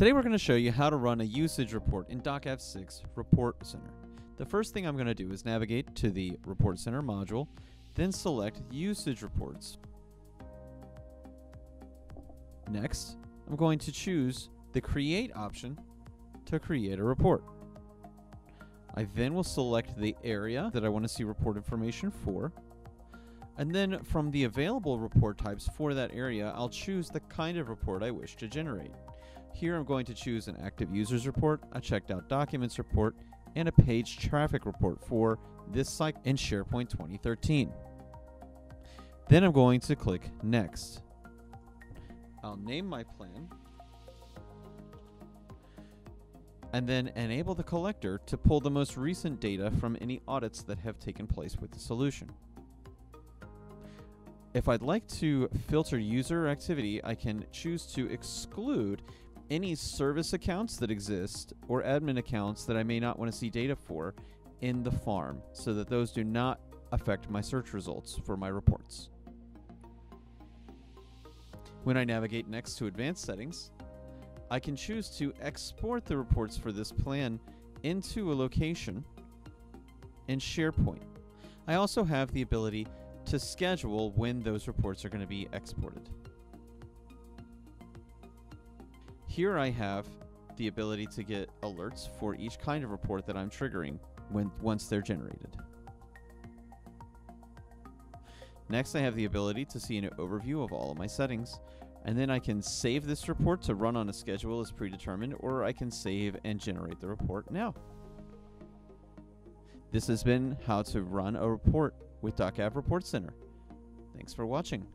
Today we're going to show you how to run a usage report in DocAve 6 Report Center. The first thing I'm going to do is navigate to the Report Center module, then select Usage Reports. Next, I'm going to choose the Create option to create a report. I then will select the area that I want to see report information for. And then from the available report types for that area, I'll choose the kind of report I wish to generate. Here I'm going to choose an active users report, a checked out documents report, and a page traffic report for this site in SharePoint 2013. Then I'm going to click Next. I'll name my plan and then enable the collector to pull the most recent data from any audits that have taken place with the solution. If I'd like to filter user activity, I can choose to exclude any service accounts that exist or admin accounts that I may not want to see data for in the farm so that those do not affect my search results for my reports. When I navigate next to advanced settings, I can choose to export the reports for this plan into a location in SharePoint. I also have the ability to schedule when those reports are going to be exported. Here I have the ability to get alerts for each kind of report that I'm triggering when once they're generated. Next, I have the ability to see an overview of all of my settings, and then I can save this report to run on a schedule as predetermined, or I can save and generate the report now. This has been how to run a report with DocAve Report Center. Thanks for watching.